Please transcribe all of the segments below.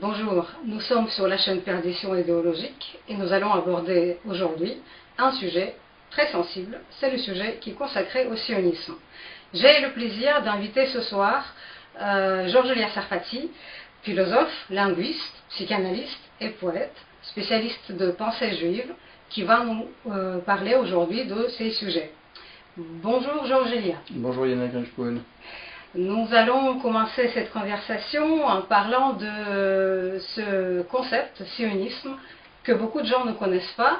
Bonjour, nous sommes sur la chaîne Perdition idéologique et nous allons aborder aujourd'hui un sujet très sensible, c'est le sujet qui est consacré au sionisme. J'ai le plaisir d'inviter ce soir euh, Georges Elia Sarfati, philosophe, linguiste, psychanalyste et poète, spécialiste de pensée juive, qui va nous euh, parler aujourd'hui de ces sujets. Bonjour Georges Elia. Bonjour Grinchpoon. Nous allons commencer cette conversation en parlant de ce concept, sionisme, que beaucoup de gens ne connaissent pas,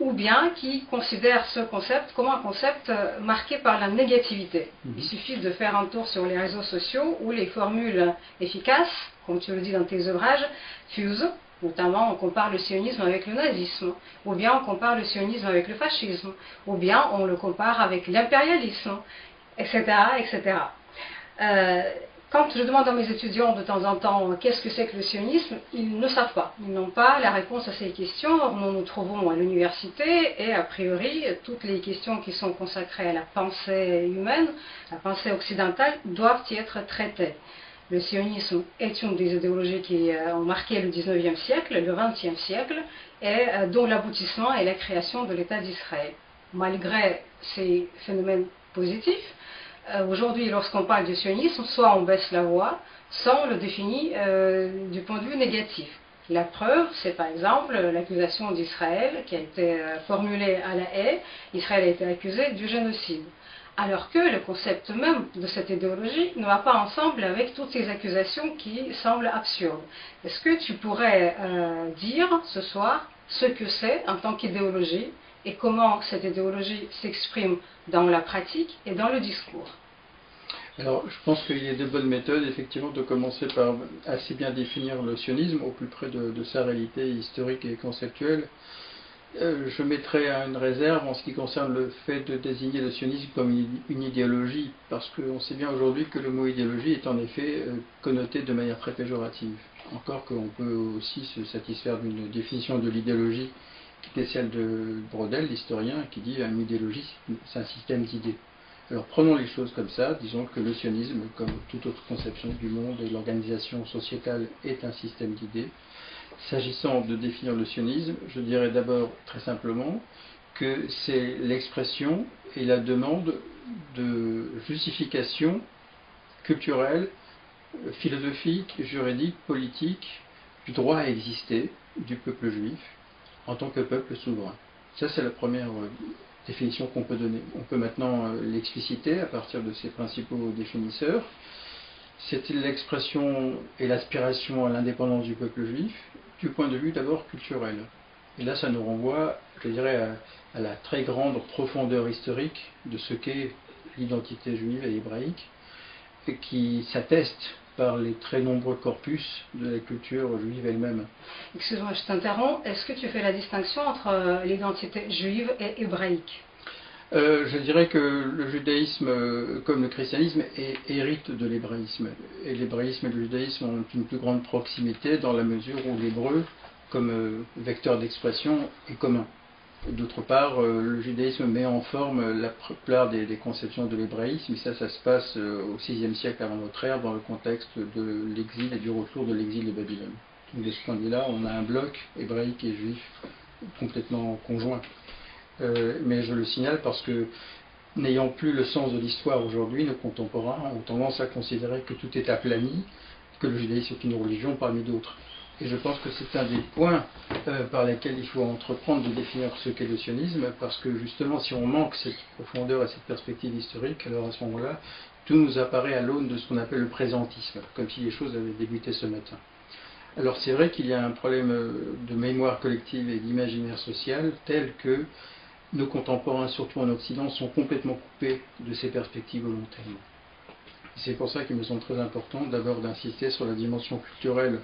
ou bien qui considèrent ce concept comme un concept marqué par la négativité. Il Mhm. suffit de faire un tour sur les réseaux sociaux où les formules efficaces, comme tu le dis dans tes ouvrages, fusent. Notamment, on compare le sionisme avec le nazisme, ou bien on compare le sionisme avec le fascisme, ou bien on le compare avec l'impérialisme, etc., etc. Euh, quand je demande à mes étudiants de temps en temps qu'est-ce que c'est que le sionisme, ils ne savent pas. Ils n'ont pas la réponse à ces questions. Or, nous nous trouvons à l'université et a priori, toutes les questions qui sont consacrées à la pensée humaine, la pensée occidentale, doivent y être traitées. Le sionisme est une des idéologies qui euh, ont marqué le 19e siècle, le 20e siècle, et euh, dont l'aboutissement est la création de l'État d'Israël. Malgré ces phénomènes positifs, aujourd'hui, lorsqu'on parle du sionisme, soit on baisse la voix, soit on le définit euh, du point de vue négatif. La preuve, c'est par exemple l'accusation d'Israël qui a été euh, formulée à la haie. Israël a été accusé du génocide. Alors que le concept même de cette idéologie ne va pas ensemble avec toutes ces accusations qui semblent absurdes. Est-ce que tu pourrais euh, dire ce soir ce que c'est en tant qu'idéologie et comment cette idéologie s'exprime dans la pratique et dans le discours Alors, je pense qu'il y a de bonnes méthodes, effectivement, de commencer par assez bien définir le sionisme au plus près de, sa réalité historique et conceptuelle. Euh, je mettrai une réserve en ce qui concerne le fait de désigner le sionisme comme une, une idéologie, parce qu'on sait bien aujourd'hui que le mot idéologie est en effet euh, connoté de manière très péjorative. Encore qu'on peut aussi se satisfaire d'une définition de l'idéologie qui est celle de Brodel, l'historien, qui dit une idéologie, c'est un système d'idées. Alors prenons les choses comme ça, disons que le sionisme, comme toute autre conception du monde et l'organisation sociétale, est un système d'idées. S'agissant de définir le sionisme, je dirais d'abord très simplement que c'est l'expression et la demande de justification culturelle, philosophique, juridique, politique du droit à exister du peuple juif en tant que peuple souverain. Ça, c'est la première euh, définition qu'on peut donner. On peut maintenant euh, l'expliciter à partir de ses principaux définisseurs. C'est l'expression et l'aspiration à l'indépendance du peuple juif du point de vue d'abord culturel. Et là, ça nous renvoie, je dirais, à, à la très grande profondeur historique de ce qu'est l'identité juive et hébraïque, et qui s'atteste par les très nombreux corpus de la culture juive elle-même. Excuse-moi, je t'interromps. Est-ce que tu fais la distinction entre euh, l'identité juive et hébraïque? Euh, je dirais que le judaïsme, euh, comme le christianisme, est- hérite de l'hébraïsme. Et l'hébraïsme et le judaïsme ont une plus grande proximité dans la mesure où l'hébreu, comme vecteur d'expression, est commun. D'autre part, euh, le judaïsme met en forme la plupart des, des conceptions de l'hébraïsme, et ça, ça se passe euh, au VIe siècle avant notre ère, dans le contexte de l'exil et du retour de l'exil de Babylone. Donc, de ce point de vue-là, on a un bloc hébraïque et juif complètement conjoint. Euh, mais je le signale parce que, n'ayant plus le sens de l'histoire aujourd'hui, nos contemporains ont tendance à considérer que tout est aplani, que le judaïsme est une religion parmi d'autres. Et je pense que c'est un des points euh, par lesquels il faut entreprendre de définir ce qu'est le sionisme, parce que justement, si on manque cette profondeur et cette perspective historique, alors à ce moment-là, tout nous apparaît à l'aune de ce qu'on appelle le présentisme, comme si les choses avaient débuté ce matin. Alors c'est vrai qu'il y a un problème euh, de mémoire collective et d'imaginaire social tel que nos contemporains, surtout en Occident, sont complètement coupés de ces perspectives au long terme. C'est pour ça qu'il me semble très important d'abord d'insister sur la dimension culturelle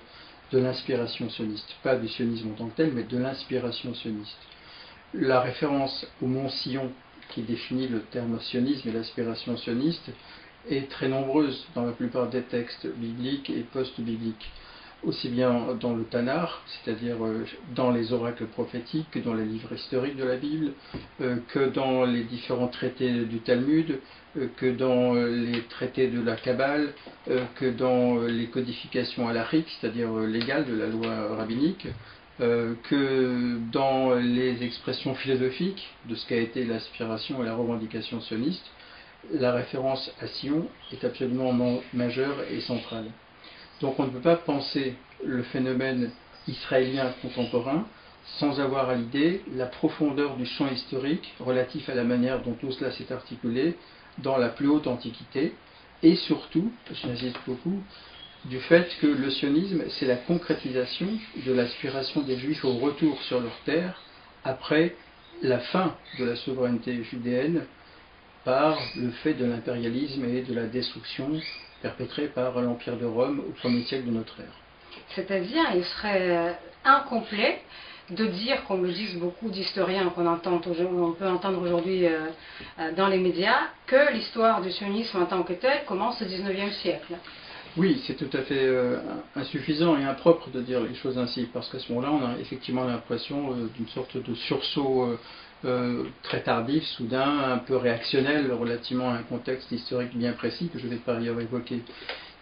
de l'inspiration sioniste, pas du sionisme en tant que tel, mais de l'inspiration sioniste. La référence au mont Sion, qui définit le terme sionisme et l'aspiration sioniste, est très nombreuse dans la plupart des textes bibliques et post-bibliques. Aussi bien dans le Tanar, c'est-à-dire euh, dans les oracles prophétiques, que dans les livres historiques de la Bible, euh, que dans les différents traités du Talmud, euh, que dans les traités de la Kabbale, que dans les codifications alariques, c'est-à-dire légales de la loi rabbinique, que dans les expressions philosophiques de ce qu'a été l'aspiration et la revendication sioniste, la référence à Sion est absolument majeure et centrale. Donc on ne peut pas penser le phénomène israélien contemporain sans avoir à l'idée la profondeur du champ historique relatif à la manière dont tout cela s'est articulé dans la plus haute antiquité, et surtout, j'insiste beaucoup, du fait que le sionisme, c'est la concrétisation de l'aspiration des juifs au retour sur leur terre après la fin de la souveraineté judéenne par le fait de l'impérialisme et de la destruction perpétrée par l'Empire de Rome au premier siècle de notre ère. C'est-à-dire, il serait incomplet de dire, comme le disent beaucoup d'historiens qu'on entend, on peut entendre aujourd'hui euh, euh, dans les médias, que l'histoire du sionisme en tant que tel commence au XIXe siècle. Oui, c'est tout à fait euh, insuffisant et impropre de dire les choses ainsi, parce qu'à ce moment-là, on a effectivement l'impression d'une sorte de sursaut très tardif, soudain, un peu réactionnel relativement à un contexte historique bien précis que je vais par ailleurs évoquer.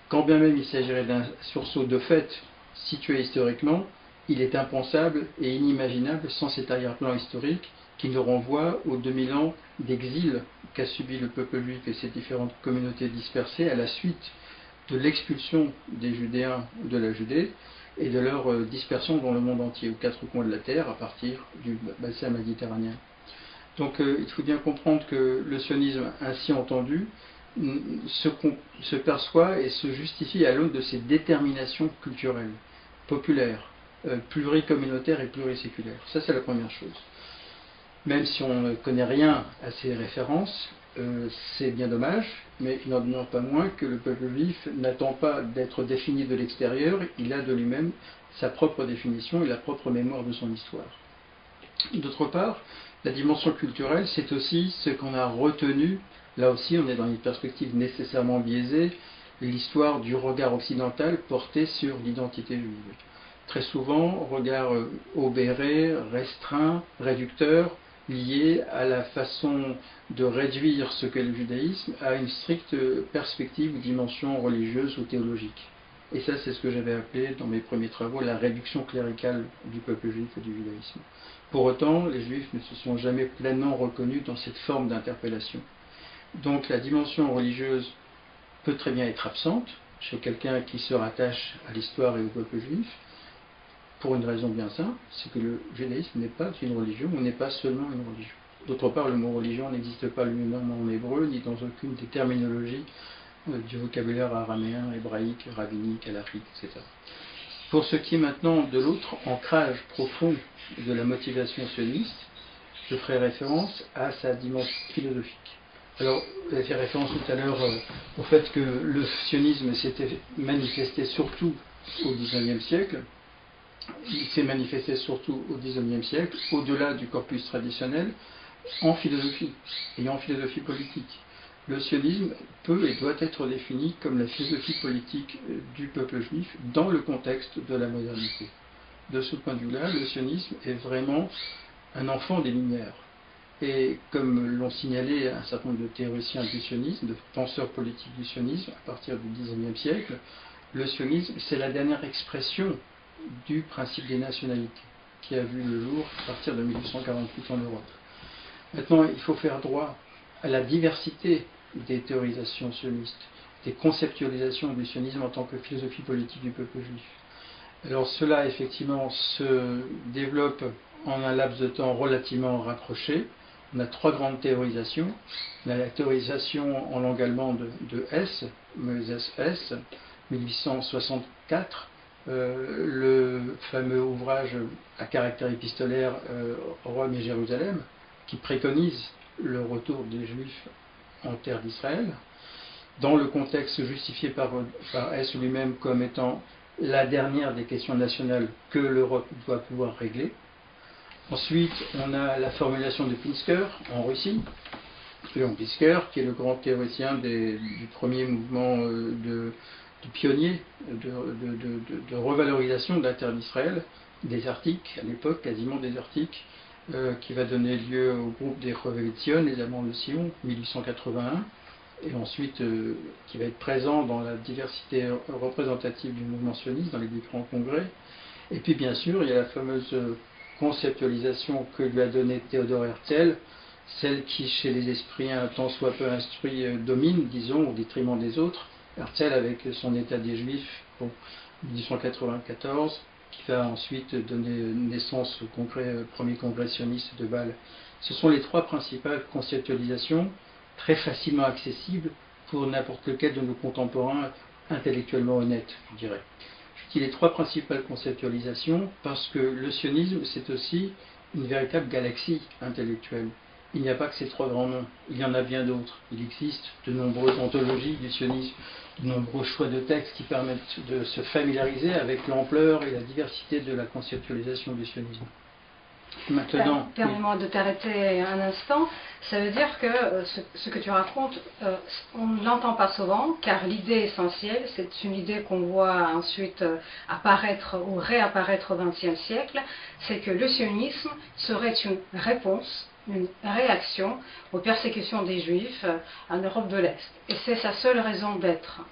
Quand bien même il s'agirait d'un sursaut de fait situé historiquement, il est impensable et inimaginable sans cet arrière-plan historique qui nous renvoie aux 2000 ans d'exil qu'a subi le peuple juif et ses différentes communautés dispersées à la suite de l'expulsion des Judéens de la Judée et de leur euh, dispersion dans le monde entier, aux quatre coins de la terre, à partir du bassin méditerranéen. Donc euh, il faut bien comprendre que le sionisme ainsi entendu se, perçoit et se justifie à l'aune de ses déterminations culturelles, populaires, euh, pluricommunautaires et pluriséculaires. Ça c'est la première chose. Même si on ne connaît rien à ces références, euh, c'est bien dommage, mais il n'en demeure pas moins que le peuple juif n'attend pas d'être défini de l'extérieur, il a de lui-même sa propre définition et la propre mémoire de son histoire. D'autre part, la dimension culturelle, c'est aussi ce qu'on a retenu, là aussi on est dans une perspective nécessairement biaisée, l'histoire du regard occidental porté sur l'identité juive. Très souvent, regard euh, obéré, restreint, réducteur, lié à la façon de réduire ce qu'est le judaïsme à une stricte perspective ou dimension religieuse ou théologique. Et ça, c'est ce que j'avais appelé dans mes premiers travaux la réduction cléricale du peuple juif et du judaïsme. Pour autant, les juifs ne se sont jamais pleinement reconnus dans cette forme d'interpellation. Donc la dimension religieuse peut très bien être absente chez quelqu'un qui se rattache à l'histoire et au peuple juif, pour une raison bien simple, c'est que le judaïsme n'est pas une religion, ou n'est pas seulement une religion. D'autre part, le mot religion n'existe pas lui-même en hébreu, ni dans aucune des terminologies euh, du vocabulaire araméen, hébraïque, rabbinique, alarique, etc. Pour ce qui est maintenant de l'autre ancrage profond de la motivation sioniste, je ferai référence à sa dimension philosophique. Alors, j'ai fait référence tout à l'heure euh, au fait que le sionisme s'était manifesté surtout au XIXe siècle. Il s'est manifesté surtout au XIXe siècle, au-delà du corpus traditionnel, en philosophie et en philosophie politique. Le sionisme peut et doit être défini comme la philosophie politique euh, du peuple juif dans le contexte de la modernité. De ce point de vue-là, le sionisme est vraiment un enfant des Lumières. Et comme l'ont signalé un certain nombre de théoriciens du sionisme, de penseurs politiques du sionisme à partir du XIXe siècle, le sionisme, c'est la dernière expression du principe des nationalités qui a vu le jour à partir de 1848 en Europe. Maintenant, il faut faire droit à la diversité des théorisations sionistes, des conceptualisations du sionisme en tant que philosophie politique du peuple juif. Alors cela effectivement se développe en un laps de temps relativement rapproché. On a trois grandes théorisations. On a la théorisation en langue allemande de S, Moses S, 1864, euh, le fameux ouvrage à caractère épistolaire euh, Rome et Jérusalem, qui préconise le retour des Juifs en terre d'Israël, dans le contexte justifié par, S lui-même comme étant la dernière des questions nationales que l'Europe doit pouvoir régler. Ensuite, on a la formulation de Pinsker en Russie, Pinsker, qui est le grand théoricien du premier mouvement euh, de pionnier de, revalorisation de la terre d'Israël, désertique à l'époque, quasiment désertique, euh, qui va donner lieu au groupe des Revelation, les Amants de Sion, 1881, et ensuite euh, qui va être présent dans la diversité représentative du mouvement sioniste dans les différents congrès. Et puis bien sûr, il y a la fameuse conceptualisation que lui a donnée Théodore Herzl, celle qui chez les esprits un tant soit peu instruits euh, domine, disons, au détriment des autres. Herzl avec son État des Juifs, en 1894, qui va ensuite donner naissance au congrès, premier congrès sioniste de Bâle. Ce sont les trois principales conceptualisations très facilement accessibles pour n'importe lequel de nos contemporains intellectuellement honnêtes, je dirais. Je dis les trois principales conceptualisations parce que le sionisme, c'est aussi une véritable galaxie intellectuelle. Il n'y a pas que ces trois grands noms, il y en a bien d'autres. Il existe de nombreuses anthologies du sionisme, de nombreux choix de textes qui permettent de se familiariser avec l'ampleur et la diversité de la conceptualisation du sionisme. Maintenant. Permets-moi de t'arrêter un instant. Ça veut dire que euh, ce, que tu racontes, euh, on ne l'entend pas souvent, car l'idée essentielle, c'est une idée qu'on voit ensuite euh, apparaître ou réapparaître au XXe siècle, c'est que le sionisme serait une réponse une réaction aux persécutions des Juifs en Europe de l'Est. Et c'est sa seule raison d'être.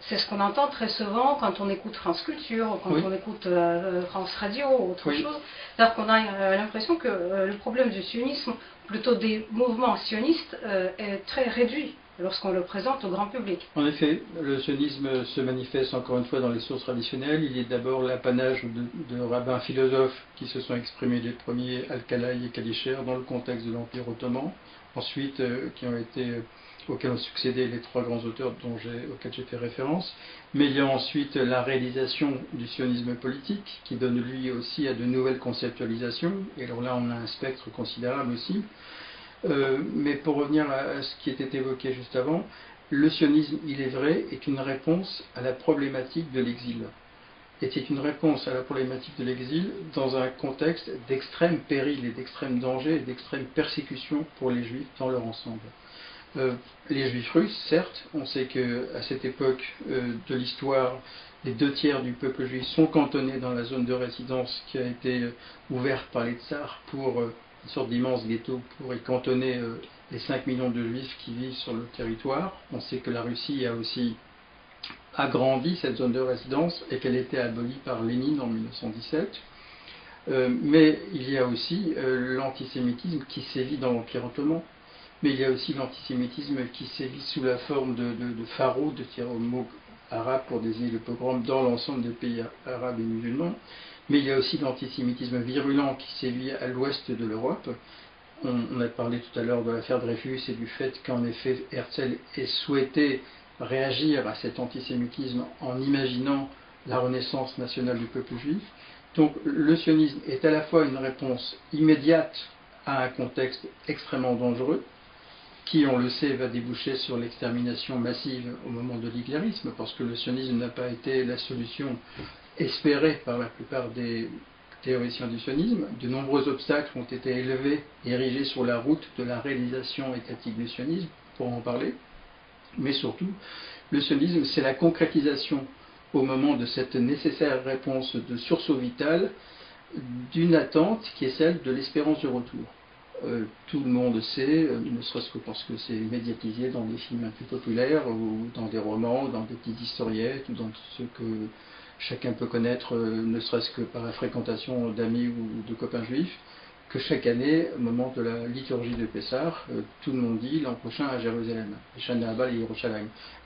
C'est ce qu'on entend très souvent quand on écoute France Culture, ou quand on écoute euh, France Radio ou autre chose. cest qu'on a euh, l'impression que euh, le problème du sionisme, plutôt des mouvements sionistes, est très réduit lorsqu'on le présente au grand public. En effet, le sionisme se manifeste encore une fois dans les sources traditionnelles. Il est d'abord l'apanage de, rabbins philosophes qui se sont exprimés les premiers, Al-Kalaï et Kalischer, dans le contexte de l'Empire ottoman. Ensuite, euh, qui ont été euh, auxquels ont succédé les trois grands auteurs dont auxquels j'ai fait référence. Mais il y a ensuite la réalisation du sionisme politique, qui donne lui aussi à de nouvelles conceptualisations. Et alors là, on a un spectre considérable aussi. Euh, mais pour revenir à, ce qui était évoqué juste avant, le sionisme, il est vrai, est une réponse à la problématique de l'exil. Et c'est une réponse à la problématique de l'exil dans un contexte d'extrême péril et d'extrême danger et d'extrême persécution pour les juifs dans leur ensemble. Euh, les juifs russes, certes, on sait qu'à cette époque euh, de l'histoire, les deux tiers du peuple juif sont cantonnés dans la zone de résidence qui a été ouverte par les tsars pour une sorte d'immense ghetto pour y cantonner euh, les 5 millions de juifs qui vivent sur le territoire. On sait que la Russie a aussi agrandi cette zone de résidence et qu'elle était abolie par Lénine en 1917. Euh, mais il y a aussi euh, l'antisémitisme qui sévit dans l'Empire ottoman. Mais il y a aussi l'antisémitisme qui sévit sous la forme de, de, de pharaons, de tirer au mot arabe pour désigner le pogrom dans l'ensemble des pays arabes et musulmans mais il y a aussi l'antisémitisme virulent qui sévit à l'ouest de l'Europe. On, a parlé tout à l'heure de l'affaire Dreyfus et du fait qu'en effet Herzl ait souhaité réagir à cet antisémitisme en imaginant la renaissance nationale du peuple juif. Donc le sionisme est à la fois une réponse immédiate à un contexte extrêmement dangereux, qui, on le sait, va déboucher sur l'extermination massive au moment de l'hitlérisme, parce que le sionisme n'a pas été la solution espéré par la plupart des théoriciens du sionisme. De nombreux obstacles ont été élevés, érigés sur la route de la réalisation étatique du sionisme, pour en parler. Mais surtout, le sionisme, c'est la concrétisation au moment de cette nécessaire réponse de sursaut vital d'une attente qui est celle de l'espérance du retour. Euh, tout le monde sait, euh, ne serait-ce que parce que c'est médiatisé dans des films un peu populaires, ou dans des romans, ou dans des petites historiettes, ou dans ce que chacun peut connaître, euh, ne serait-ce que par la fréquentation d'amis ou de copains juifs, que chaque année, au moment de la liturgie de Pessah, euh, tout le monde dit l'an prochain à Jérusalem,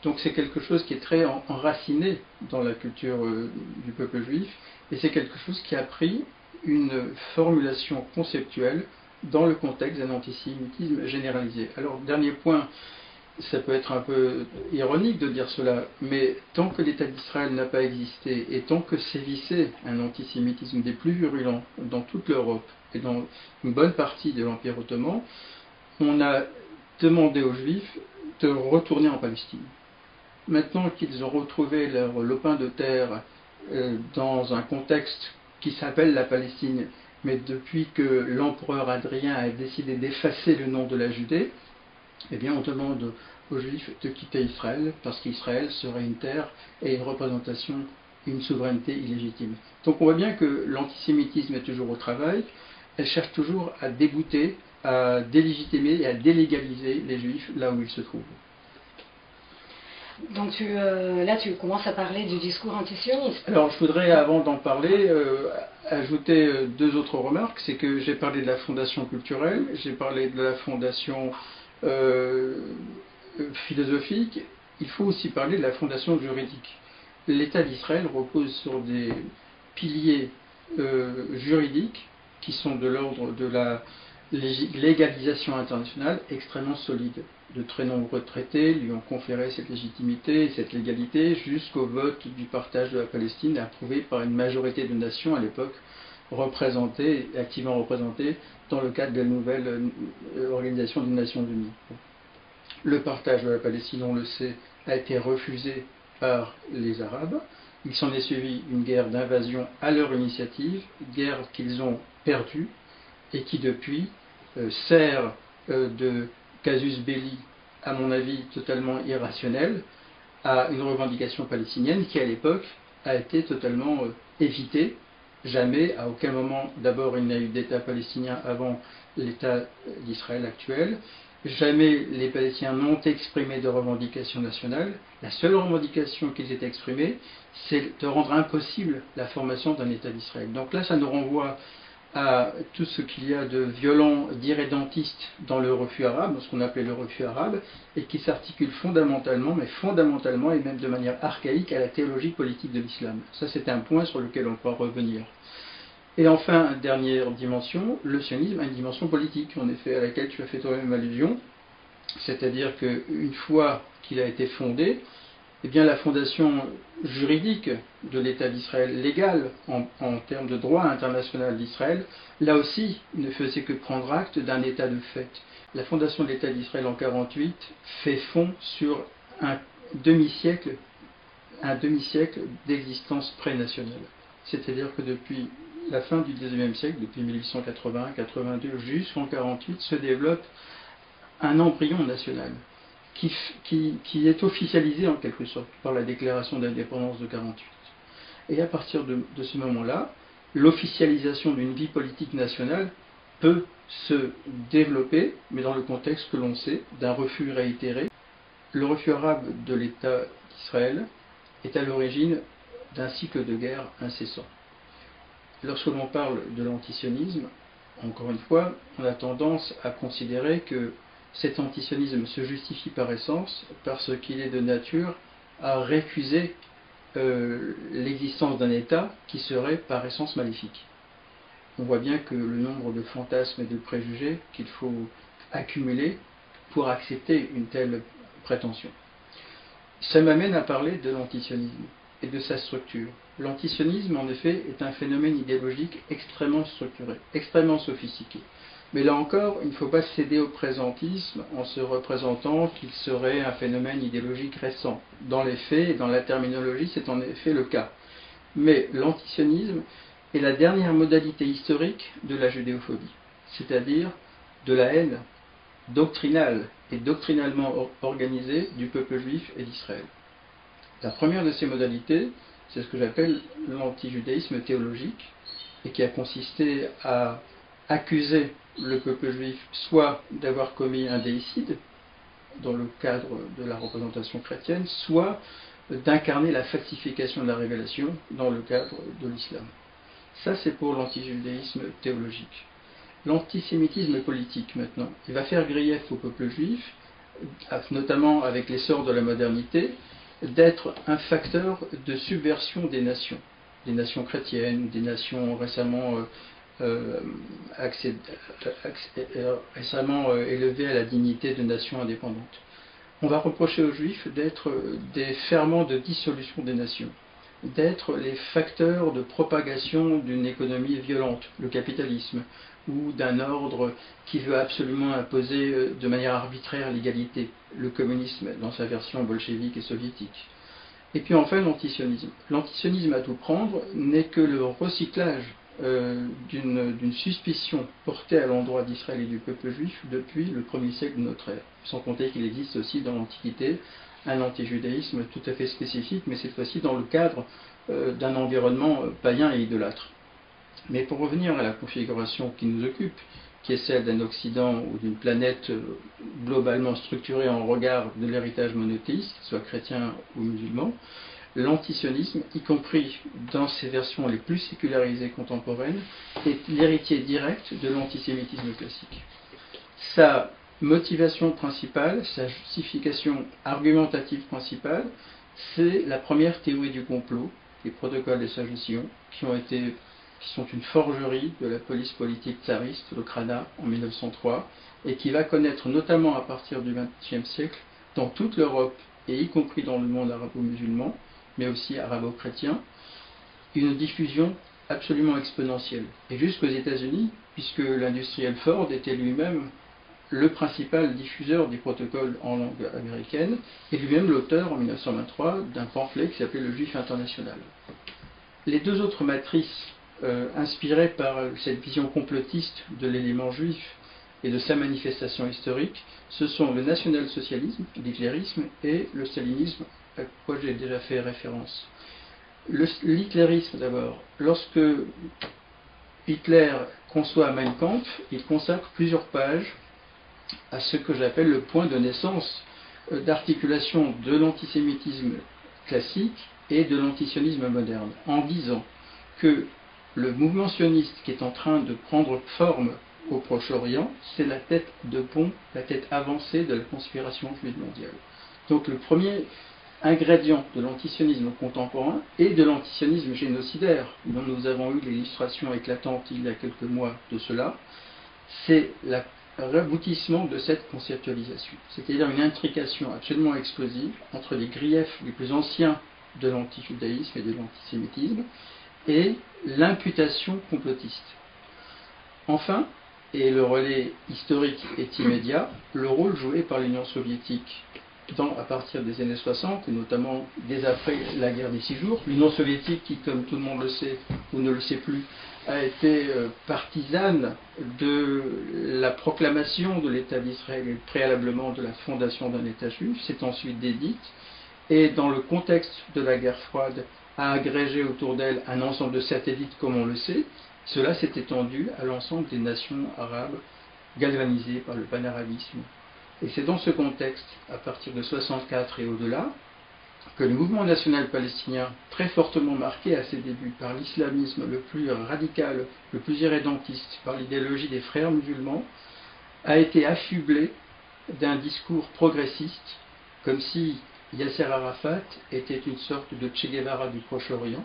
Donc c'est quelque chose qui est très enraciné dans la culture euh, du peuple juif, et c'est quelque chose qui a pris une formulation conceptuelle dans le contexte d'un antisémitisme généralisé. Alors, dernier point, ça peut être un peu ironique de dire cela, mais tant que l'État d'Israël n'a pas existé et tant que sévissait un antisémitisme des plus virulents dans toute l'Europe et dans une bonne partie de l'Empire ottoman, on a demandé aux Juifs de retourner en Palestine. Maintenant qu'ils ont retrouvé leur lopin de terre euh, dans un contexte qui s'appelle la Palestine, mais depuis que l'empereur Adrien a décidé d'effacer le nom de la Judée, eh bien, on demande aux Juifs de quitter Israël parce qu'Israël serait une terre et une représentation, une souveraineté illégitime. Donc on voit bien que l'antisémitisme est toujours au travail, elle cherche toujours à débouter, à délégitimer et à délégaliser les Juifs là où ils se trouvent. Donc tu, euh, là, tu commences à parler du discours antisioniste. Alors je voudrais, avant d'en parler, euh, ajouter euh, deux autres remarques. C'est que j'ai parlé de la fondation culturelle, j'ai parlé de la fondation philosophique. Il faut aussi parler de la fondation juridique. L'État d'Israël repose sur des piliers juridiques qui sont de l'ordre de la légalisation internationale extrêmement solide. De très nombreux traités lui ont conféré cette légitimité et cette légalité jusqu'au vote du partage de la Palestine approuvé par une majorité de nations à l'époque représentées, activement représentées dans le cadre de la nouvelle euh, organisation des Nations Unies. Le partage de la Palestine, on le sait, a été refusé par les Arabes. Il s'en est suivi une guerre d'invasion à leur initiative, guerre qu'ils ont perdue et qui depuis euh, sert euh, de casus belli, à mon avis totalement irrationnel, à une revendication palestinienne qui à l'époque a été totalement évitée. Jamais, à aucun moment, d'abord il n'y a eu d'État palestinien avant l'État d'Israël actuel. Jamais les Palestiniens n'ont exprimé de revendication nationale. La seule revendication qu'ils aient exprimée, c'est de rendre impossible la formation d'un État d'Israël. Donc là, ça nous renvoie à tout ce qu'il y a de violent, d'irrédentiste dans le refus arabe, ce qu'on appelait le refus arabe, et qui s'articule fondamentalement, mais fondamentalement et même de manière archaïque à la théologie politique de l'islam. Ça, c'est un point sur lequel on pourra revenir. Et enfin, dernière dimension, le sionisme a une dimension politique, en effet, à laquelle tu as fait toi-même allusion, c'est-à-dire qu'une fois qu'il a été fondé, eh bien, la fondation juridique de l'État d'Israël, légale en, termes de droit international d'Israël, là aussi ne faisait que prendre acte d'un état de fait. La fondation de l'État d'Israël en 1948 fait fond sur un demi-siècle un demi-siècle d'existence pré-nationale. C'est-à-dire que depuis la fin du XIXe siècle, depuis 1880-82 jusqu'en 1948, se développe un embryon national qui, est officialisé en quelque sorte par la déclaration d'indépendance de 48. Et à partir de, ce moment-là, l'officialisation d'une vie politique nationale peut se développer, mais dans le contexte que l'on sait, d'un refus réitéré. Le refus arabe de l'État d'Israël est à l'origine d'un cycle de guerre incessant. Lorsque l'on parle de l'antisionisme, encore une fois, on a tendance à considérer que cet antisionisme se justifie par essence parce qu'il est de nature à récuser euh, l'existence d'un État qui serait par essence maléfique. On voit bien que le nombre de fantasmes et de préjugés qu'il faut accumuler pour accepter une telle prétention. Ça m'amène à parler de l'antisionisme et de sa structure. L'antisionisme, en effet, est un phénomène idéologique extrêmement structuré, extrêmement sophistiqué. Mais là encore, il ne faut pas céder au présentisme en se représentant qu'il serait un phénomène idéologique récent. Dans les faits et dans la terminologie, c'est en effet le cas. Mais l'antisionisme est la dernière modalité historique de la judéophobie, c'est-à-dire de la haine doctrinale et doctrinalement organisée du peuple juif et d'Israël. La première de ces modalités, c'est ce que j'appelle l'antijudéisme théologique, et qui a consisté à accuser le peuple juif soit d'avoir commis un déicide, dans le cadre de la représentation chrétienne, soit d'incarner la falsification de la révélation dans le cadre de l'islam. Ça, c'est pour l'antijudéisme théologique. L'antisémitisme politique, maintenant, il va faire grief au peuple juif, notamment avec l'essor de la modernité, d'être un facteur de subversion des nations, des nations chrétiennes, des nations récemment euh, euh, euh, récemment euh, élevé à la dignité de nation indépendante. On va reprocher aux Juifs d'être des ferments de dissolution des nations, d'être les facteurs de propagation d'une économie violente, le capitalisme, ou d'un ordre qui veut absolument imposer de manière arbitraire l'égalité, le communisme dans sa version bolchevique et soviétique. Et puis enfin l'antisionisme. L'antisionisme à tout prendre n'est que le recyclage euh, d'une suspicion portée à l'endroit d'Israël et du peuple juif depuis le premier siècle de notre ère. Sans compter qu'il existe aussi dans l'Antiquité un antijudaïsme tout à fait spécifique, mais cette fois-ci dans le cadre euh, d'un environnement euh, païen et idolâtre. Mais pour revenir à la configuration qui nous occupe, qui est celle d'un Occident ou d'une planète globalement structurée en regard de l'héritage monothéiste, soit chrétien ou musulman, l'antisionisme, y compris dans ses versions les plus sécularisées contemporaines, est l'héritier direct de l'antisémitisme classique. Sa motivation principale, sa justification argumentative principale, c'est la première théorie du complot, les protocoles des sages qui ont été qui sont une forgerie de la police politique tsariste, le Krana, en 1903, et qui va connaître notamment à partir du XXe siècle, dans toute l'Europe, et y compris dans le monde arabo-musulman, mais aussi arabo-chrétien, une diffusion absolument exponentielle. Et jusqu'aux États-Unis, puisque l'industriel Ford était lui-même le principal diffuseur des protocoles en langue américaine, et lui-même l'auteur en 1923 d'un pamphlet qui s'appelait Le Juif international. Les deux autres matrices euh, inspirées par cette vision complotiste de l'élément juif et de sa manifestation historique, ce sont le national-socialisme, l'hitlérisme et le stalinisme à quoi j'ai déjà fait référence. L'hitlérisme d'abord. Lorsque Hitler conçoit Mein Kampf, il consacre plusieurs pages à ce que j'appelle le point de naissance euh, d'articulation de l'antisémitisme classique et de l'antisionisme moderne, en disant que le mouvement sioniste qui est en train de prendre forme au Proche-Orient, c'est la tête de pont, la tête avancée de la conspiration juive mondiale. Donc le premier ingrédient de l'antisionisme contemporain et de l'antisionisme génocidaire, dont nous avons eu l'illustration éclatante il y a quelques mois de cela, c'est l'aboutissement de cette conceptualisation, c'est-à-dire une intrication absolument explosive entre les griefs les plus anciens de l'antijudaïsme et de l'antisémitisme et l'imputation complotiste. Enfin, et le relais historique est immédiat, le rôle joué par l'Union soviétique à partir des années 60, et notamment dès après la guerre des six jours. L'Union soviétique, qui, comme tout le monde le sait ou ne le sait plus, a été euh, partisane de la proclamation de l'État d'Israël et préalablement de la fondation d'un État juif, s'est ensuite dédite, et dans le contexte de la guerre froide, a agrégé autour d'elle un ensemble de satellites, comme on le sait. Cela s'est étendu à l'ensemble des nations arabes galvanisées par le panarabisme et c'est dans ce contexte, à partir de 64 et au-delà, que le mouvement national palestinien, très fortement marqué à ses débuts par l'islamisme le plus radical, le plus irrédentiste, par l'idéologie des frères musulmans, a été affublé d'un discours progressiste, comme si Yasser Arafat était une sorte de Che Guevara du Proche-Orient.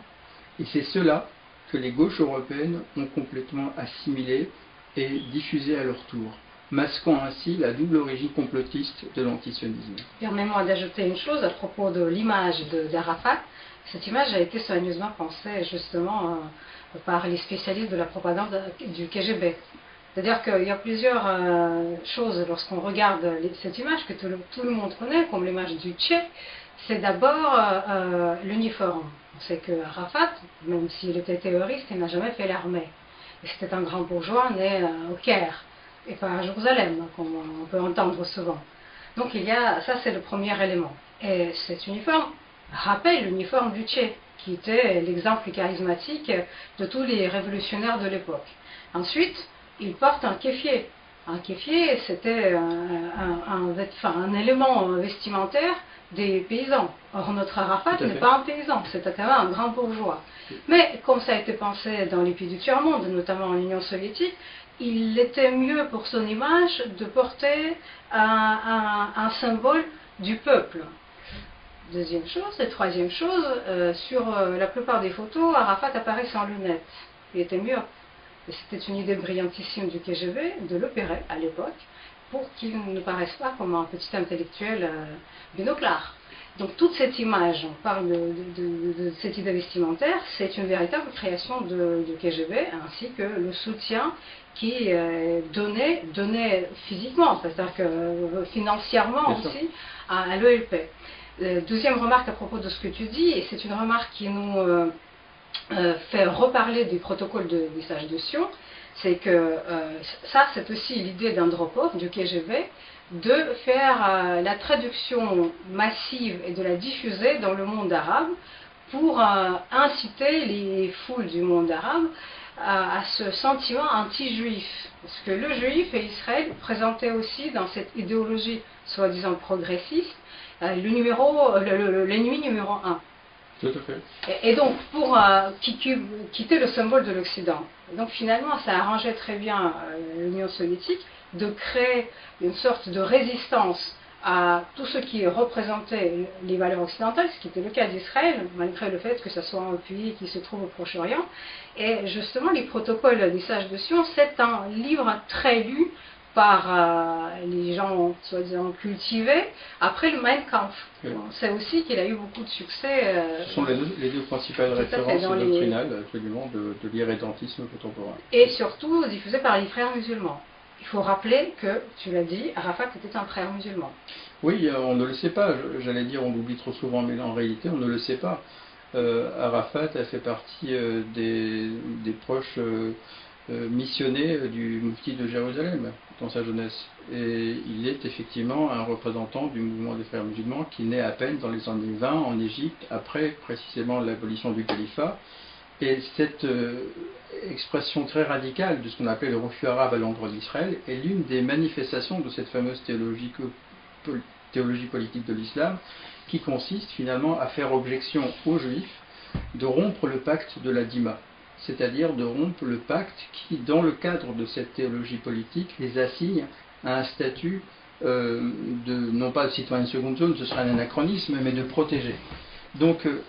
Et c'est cela que les gauches européennes ont complètement assimilé et diffusé à leur tour masquant ainsi la double origine complotiste de l'antisionisme. Permets-moi d'ajouter une chose à propos de l'image d'Arafat. Cette image a été soigneusement pensée justement euh, par les spécialistes de la propagande du KGB. C'est-à-dire qu'il y a plusieurs euh, choses lorsqu'on regarde cette image que tout le, monde connaît, comme l'image du Tché. C'est d'abord euh, l'uniforme. On sait que Arafat, même s'il était terroriste, il n'a jamais fait l'armée. C'était un grand bourgeois né au Caire et pas à Jérusalem, comme on peut entendre souvent. Donc il y a, ça c'est le premier élément. Et cet uniforme rappelle l'uniforme du Tché, qui était l'exemple charismatique de tous les révolutionnaires de l'époque. Ensuite, il porte un kéfier. Un kéfier, c'était un, un, élément vestimentaire des paysans. Or, notre Arafat n'est pas un paysan, c'était quand même un grand bourgeois. Mais comme ça a été pensé dans les pays du tiers-monde, notamment en Union soviétique, il était mieux pour son image de porter un, symbole du peuple. Deuxième chose, et troisième chose, euh, sur euh, la plupart des photos, Arafat apparaît sans lunettes. Il était mieux. Et c'était une idée brillantissime du KGB de l'opérer à l'époque pour qu'il ne paraisse pas comme un petit intellectuel euh, binoclard. Donc toute cette image, on parle de, cette idée vestimentaire, c'est une véritable création de, KGB, ainsi que le soutien qui euh, donnait, donnait physiquement, c'est-à-dire que euh, financièrement aussi, à, l'ELP. Euh, deuxième remarque à propos de ce que tu dis, et c'est une remarque qui nous fait reparler du protocole de, des sages de Sion, c'est que ça, c'est aussi l'idée d'Andropov, du KGB, de faire la traduction massive et de la diffuser dans le monde arabe pour inciter les foules du monde arabe à, ce sentiment anti-juif. Parce que le juif et Israël présentaient aussi dans cette idéologie soi-disant progressiste euh, le numéro, l'ennemi numéro un. Tout à fait. Et, donc, pour euh, quitter le symbole de l'Occident. Donc, finalement, ça arrangeait très bien euh, l'Union soviétique de créer une sorte de résistance à tout ce qui représentait les valeurs occidentales, ce qui était le cas d'Israël, malgré le fait que ce soit un pays qui se trouve au Proche-Orient. Et justement, les protocoles des sages de Sion, c'est un livre très lu par euh, les gens soi-disant cultivés après le Mein Kampf. On sait aussi qu'il a eu beaucoup de succès. Euh, Ce sont les deux, les deux principales références doctrinales absolument de, de l'irrédentisme contemporain. Et surtout diffusé par les frères musulmans. Il faut rappeler que, tu l'as dit, Arafat était un frère musulman. Oui, euh, on ne le sait pas. J'allais dire, on l'oublie trop souvent, mais en réalité, on ne le sait pas. Euh, Arafat a fait partie euh, des, proches missionnés du Mufti de Jérusalem dans sa jeunesse. Et il est effectivement un représentant du mouvement des frères musulmans qui naît à peine dans les années 20 en Égypte, après précisément l'abolition du califat. Et cette expression très radicale de ce qu'on appelle le refus arabe à l'endroit d'Israël est l'une des manifestations de cette fameuse théologie, théologie politique de l'islam qui consiste finalement à faire objection aux juifs de rompre le pacte de la Dima, c'est-à-dire de rompre le pacte qui, dans le cadre de cette théologie politique, les assigne à un statut euh, de, non pas de citoyen de seconde zone, ce serait un anachronisme, mais de protégé. Donc, euh,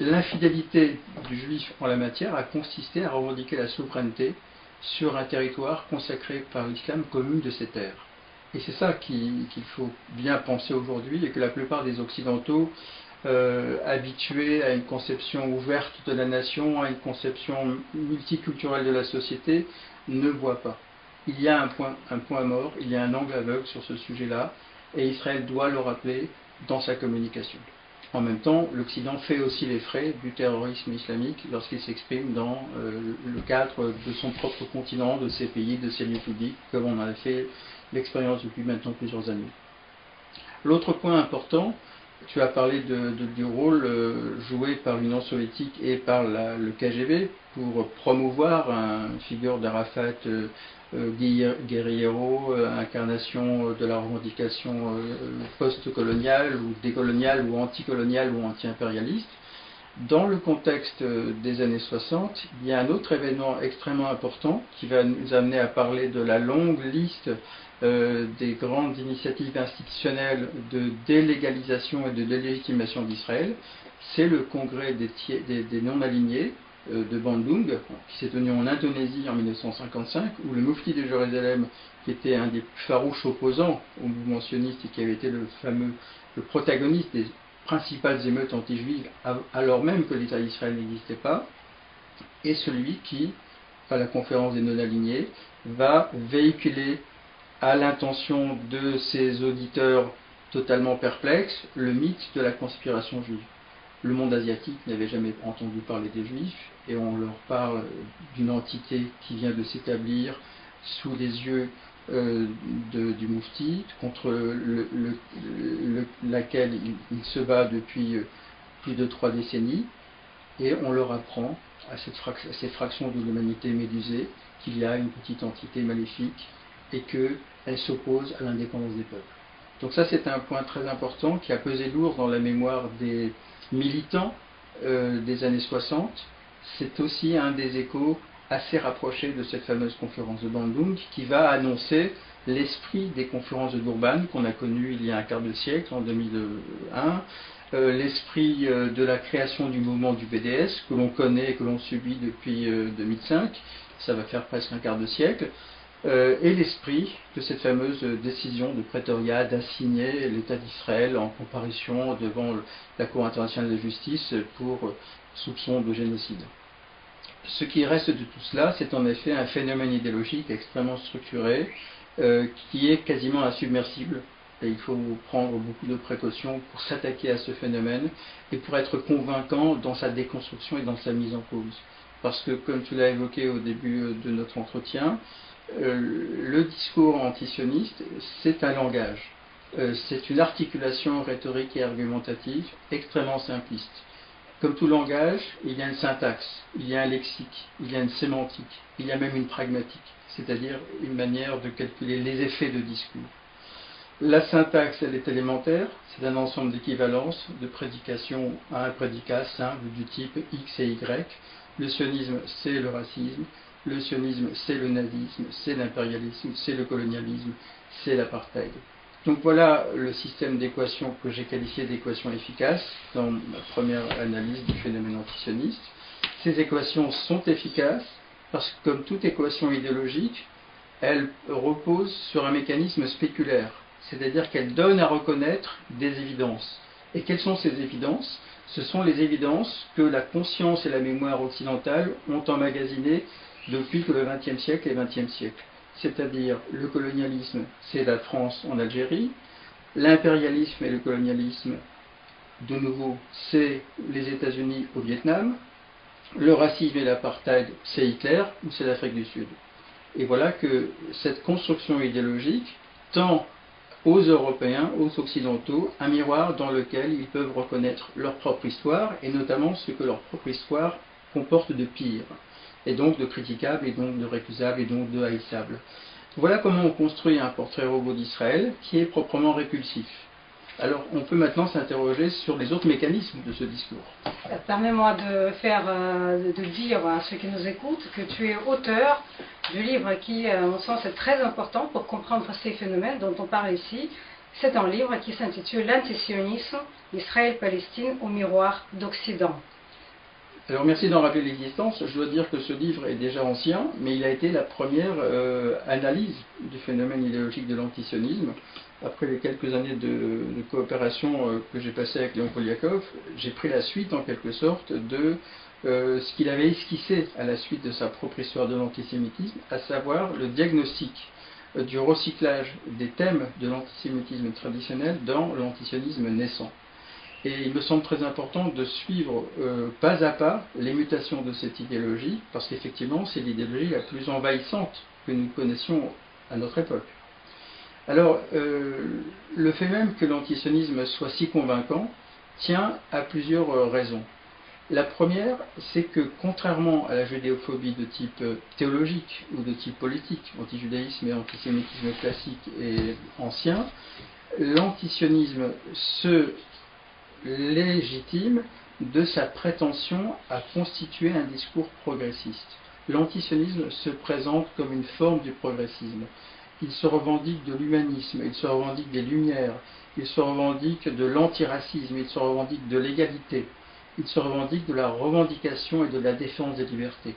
l'infidélité du juif en la matière a consisté à revendiquer la souveraineté sur un territoire consacré par l'islam commune de ces terres. Et c'est ça qu'il faut bien penser aujourd'hui et que la plupart des Occidentaux, euh, habitués à une conception ouverte de la nation, à une conception multiculturelle de la société, ne voient pas. Il y a un point, un point mort, il y a un angle aveugle sur ce sujet-là, et Israël doit le rappeler dans sa communication. En même temps, l'Occident fait aussi les frais du terrorisme islamique lorsqu'il s'exprime dans euh, le cadre de son propre continent, de ses pays, de ses lieux publics, comme on a fait l'expérience depuis maintenant plusieurs années. L'autre point important, tu as parlé du rôle euh, joué par l'Union soviétique et par le KGB pour promouvoir une figure d'Arafat euh, guerriero, incarnation de la revendication post-coloniale ou décoloniale ou anticoloniale ou anti-impérialiste. Dans le contexte des années 60, il y a un autre événement extrêmement important qui va nous amener à parler de la longue liste euh, des grandes initiatives institutionnelles de délégalisation et de délégitimation d'Israël, c'est le congrès des, non-alignés euh, de Bandung, qui s'est tenu en Indonésie en 1955, où le Mufti de Jérusalem, qui était un des farouches opposants au mouvement sioniste et qui avait été le fameux le protagoniste des principales émeutes anti-juives, alors même que l'État d'Israël n'existait pas, est celui qui, à la conférence des non-alignés, va véhiculer à l'intention de ses auditeurs totalement perplexes le mythe de la conspiration juive. Le monde asiatique n'avait jamais entendu parler des juifs et on leur parle d'une entité qui vient de s'établir sous les yeux euh, du Moufti, contre laquelle il, se bat depuis euh, plus de trois décennies, et on leur apprend à, ces fractions de l'humanité médusée qu'il y a une petite entité maléfique et qu'elle s'oppose à l'indépendance des peuples. Donc ça c'est un point très important qui a pesé lourd dans la mémoire des militants euh, des années 60. C'est aussi un des échos assez rapprochés de cette fameuse conférence de Bandung qui va annoncer l'esprit des conférences de Durban qu'on a connu il y a un quart de siècle, en 2001, euh, l'esprit euh, de la création du mouvement du BDS que l'on connaît et que l'on subit depuis 2005, ça va faire presque un quart de siècle, euh, et l'esprit de cette fameuse décision de Pretoria d'assigner l'État d'Israël en comparution devant la Cour internationale de justice pour soupçon de génocide. Ce qui reste de tout cela, c'est en effet un phénomène idéologique extrêmement structuré, euh, qui est quasiment insubmersible Et il faut prendre beaucoup de précautions pour s'attaquer à ce phénomène et pour être convaincant dans sa déconstruction et dans sa mise en cause. Parce que, comme tu l'as évoqué au début de notre entretien, le discours antisioniste, c'est un langage. Euh, c'est une articulation rhétorique et argumentative extrêmement simpliste. Comme tout langage, il y a une syntaxe, il y a un lexique, il y a une sémantique, il y a même une pragmatique, c'est-à-dire une manière de calculer les effets de discours. La syntaxe, elle est élémentaire, c'est un ensemble d'équivalences, de prédications à un prédicat simple du type X et Y. Le sionisme, c'est le racisme. Le sionisme, c'est le nazisme, c'est l'impérialisme, c'est le colonialisme, c'est l'apartheid. Donc voilà le système d'équations que j'ai qualifié d'équations efficaces dans ma première analyse du phénomène antisioniste. Ces équations sont efficaces parce que comme toute équation idéologique, elles reposent sur un mécanisme spéculaire, c'est-à-dire qu'elles donnent à reconnaître des évidences. Et quelles sont ces évidences? Ce sont les évidences que la conscience et la mémoire occidentale ont emmagasinées depuis que le XXe siècle est XXe siècle. C'est-à-dire le colonialisme, c'est la France en Algérie, l'impérialisme et le colonialisme, de nouveau, c'est les États-Unis au Vietnam, le racisme et l'apartheid, c'est Hitler ou c'est l'Afrique du Sud. Et voilà que cette construction idéologique tend aux Européens, aux Occidentaux, un miroir dans lequel ils peuvent reconnaître leur propre histoire et notamment ce que leur propre histoire comporte de pire et donc de critiquable, et donc de récusable, et donc de haïssable. Voilà comment on construit un portrait robot d'Israël qui est proprement répulsif. Alors, on peut maintenant s'interroger sur les autres mécanismes de ce discours. Permets-moi de faire, euh, de dire à ceux qui nous écoutent que tu es auteur du livre qui, à mon sens, est très important pour comprendre ces phénomènes dont on parle ici. C'est un livre qui s'intitule L'antisionisme, Israël-Palestine au miroir d'Occident. Alors merci d'en rappeler l'existence. Je dois dire que ce livre est déjà ancien, mais il a été la première euh, analyse du phénomène idéologique de l'antisionisme. Après les quelques années de, coopération euh, que j'ai passées avec Léon Poliakov, j'ai pris la suite en quelque sorte de euh, ce qu'il avait esquissé à la suite de sa propre histoire de l'antisémitisme, à savoir le diagnostic du recyclage des thèmes de l'antisémitisme traditionnel dans l'antisionisme naissant. Et il me semble très important de suivre euh, pas à pas les mutations de cette idéologie, parce qu'effectivement, c'est l'idéologie la plus envahissante que nous connaissions à notre époque. Alors, euh, le fait même que l'antisionisme soit si convaincant tient à plusieurs euh, raisons. La première, c'est que contrairement à la judéophobie de type théologique ou de type politique, antijudaïsme et antisémitisme classique et ancien, l'antisionisme se légitime de sa prétention à constituer un discours progressiste. L'antisionisme se présente comme une forme du progressisme. Il se revendique de l'humanisme, il se revendique des Lumières, il se revendique de l'antiracisme, il se revendique de l'égalité, il se revendique de la revendication et de la défense des libertés.